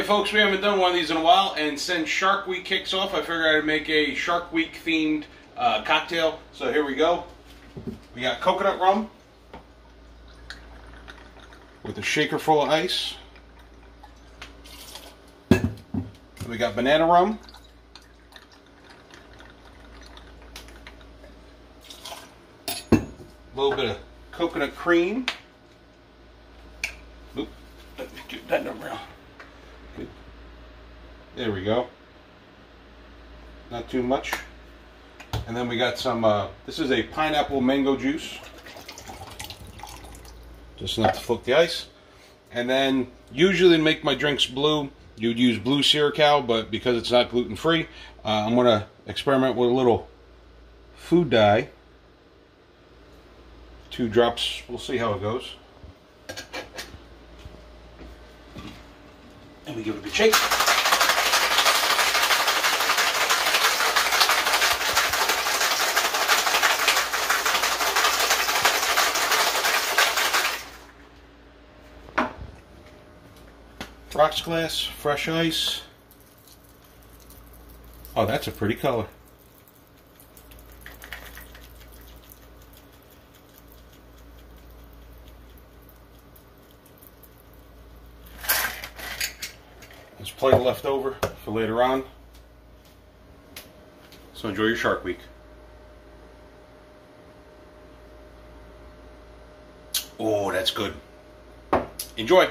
Hey folks, we haven't done one of these in a while, and since Shark Week kicks off, I figured I'd make a Shark Week themed uh, cocktail. So here we go. We got coconut rum with a shaker full of ice. We got banana rum. A little bit of coconut cream. There we go. Not too much. And then we got some, uh, this is a pineapple mango juice. Just enough to float the ice. And then, usually make my drinks blue, you'd use blue Curaçao, but because it's not gluten-free, uh, I'm going to experiment with a little food dye. Two drops, we'll see how it goes. And we give it a shake. Rocks glass, fresh ice. Oh, that's a pretty color. There's plenty left over for later on. So enjoy your Shark Week. Oh, that's good. Enjoy.